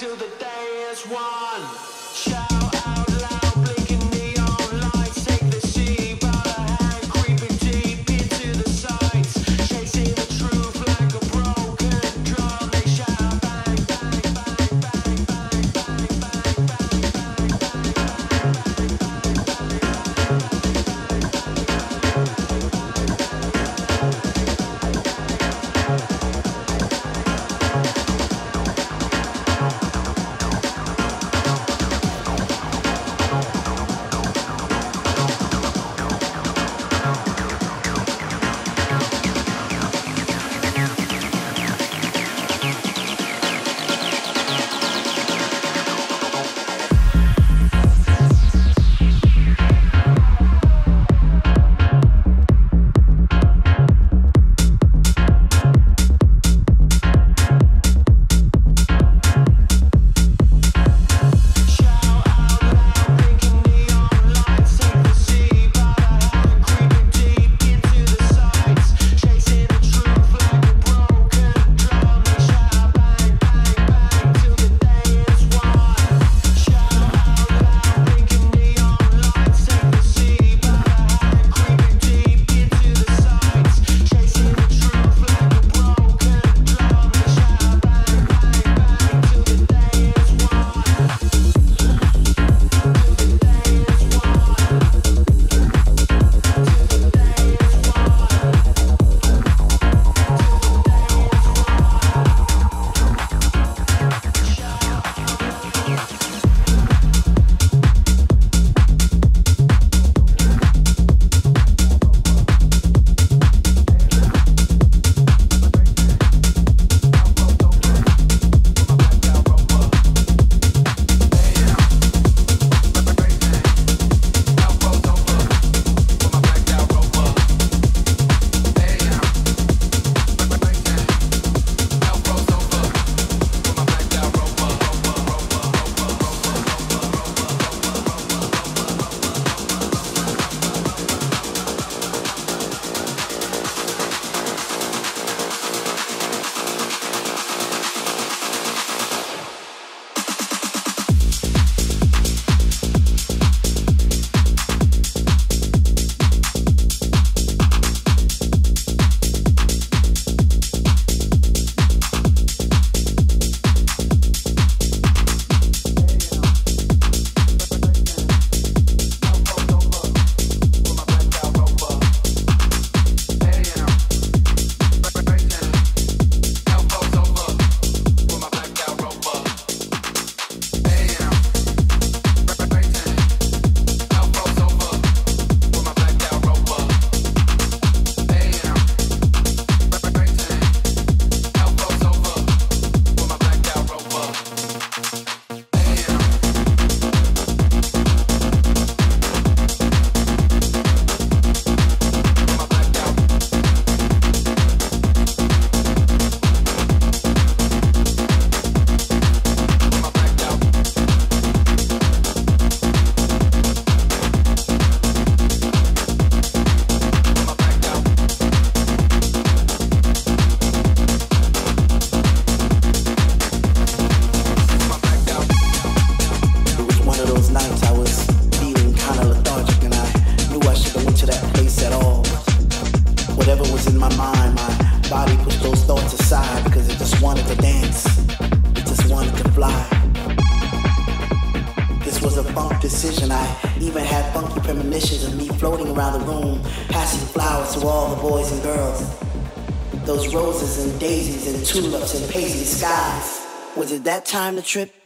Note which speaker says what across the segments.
Speaker 1: till the day is won.
Speaker 2: That time to trip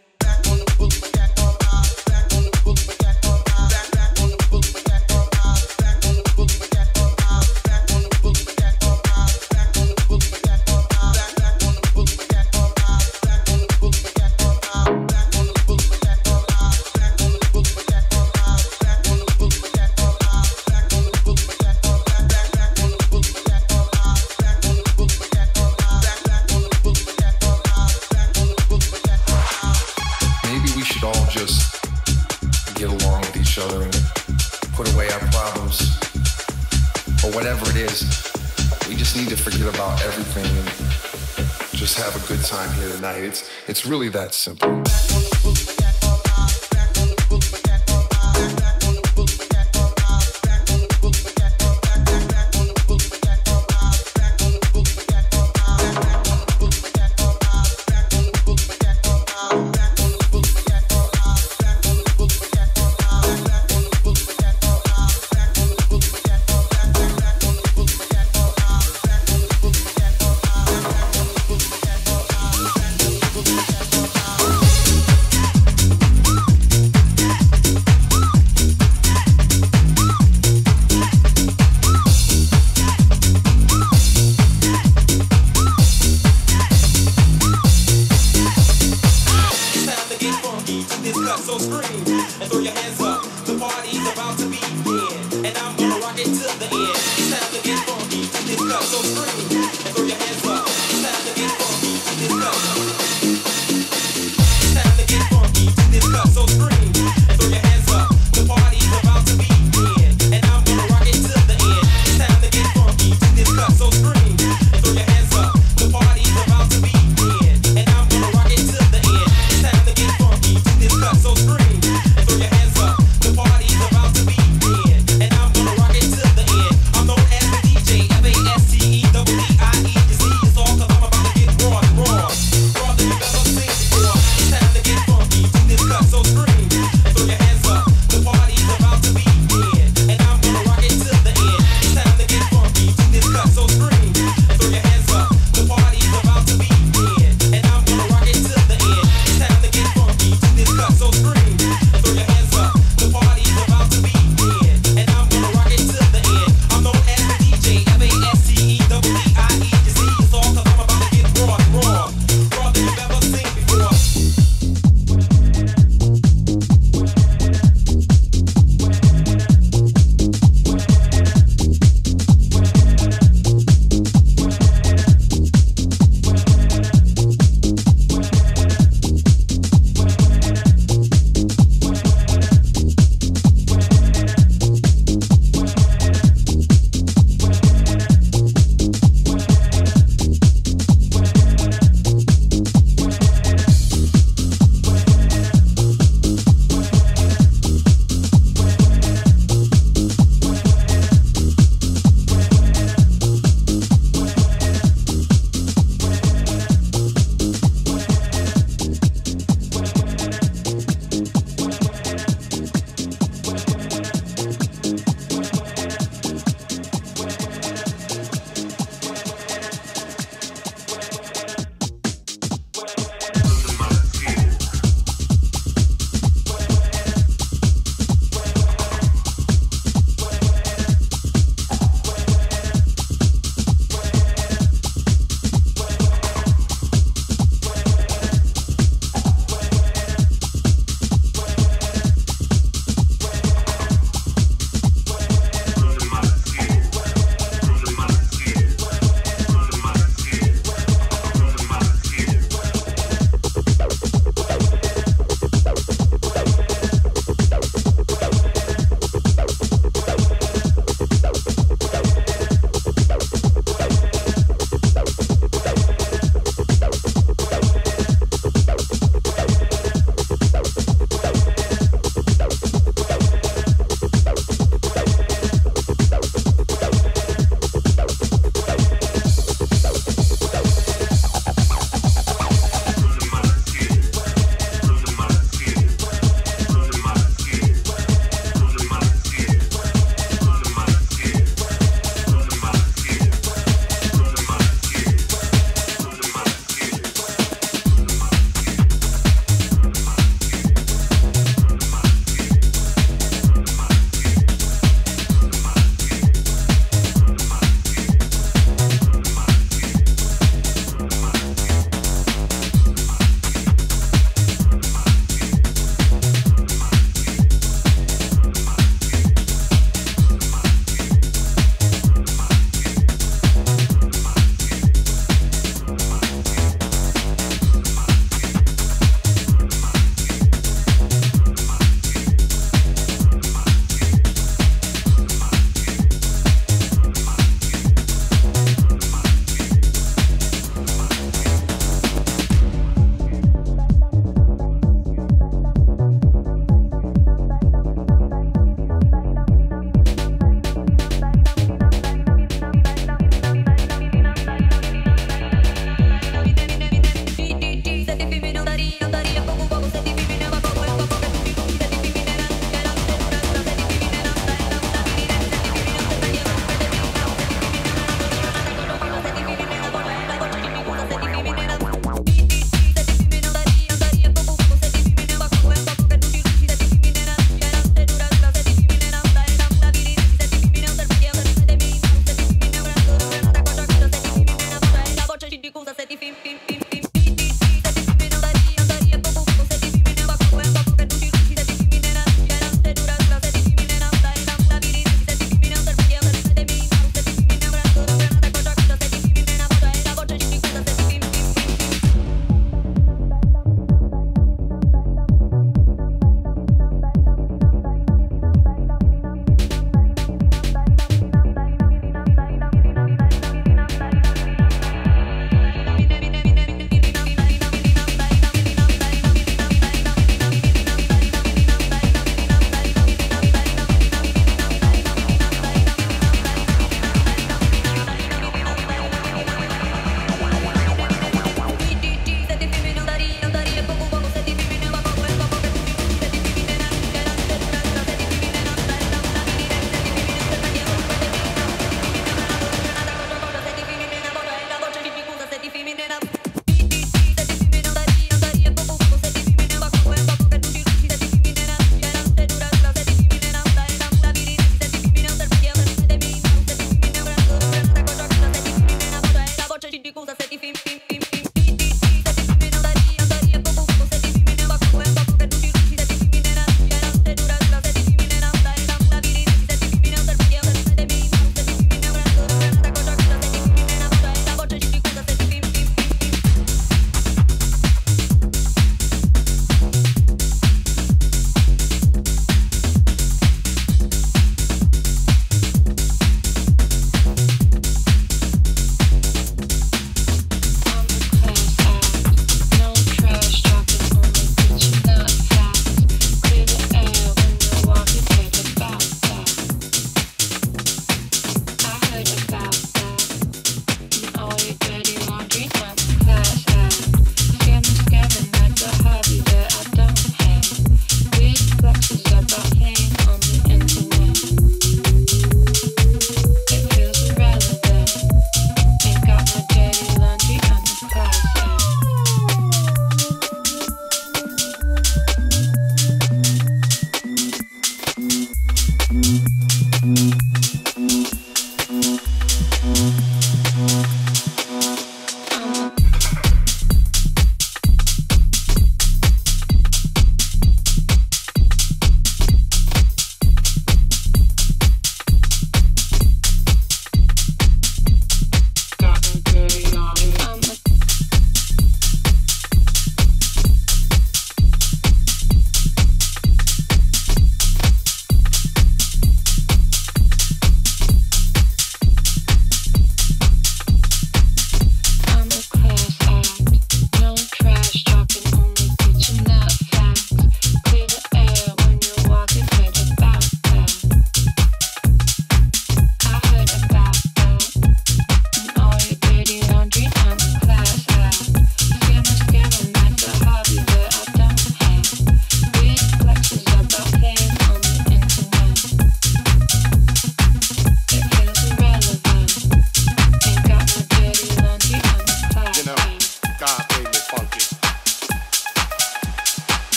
Speaker 3: It's really that simple.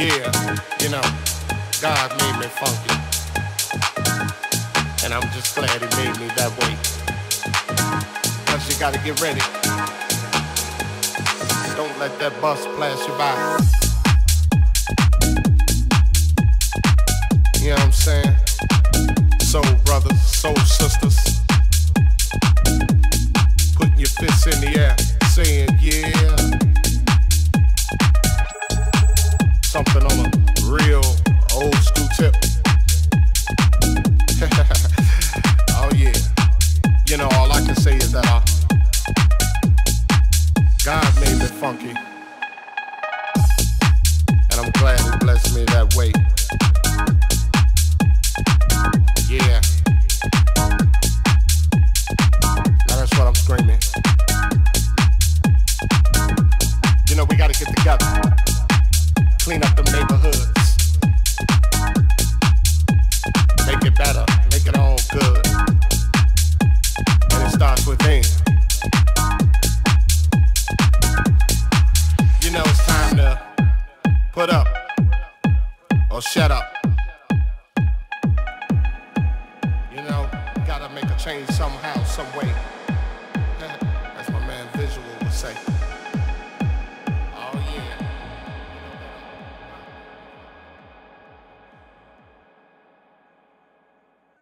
Speaker 4: yeah, you know, God made me funky. And I'm just glad he made me that way. Cause you gotta get ready. Don't let that bus pass you by. You know what I'm saying? Soul brothers, soul sisters. Putting your fists in the air, saying, yeah.